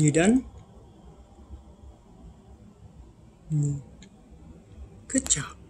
you done? Mm. Good job.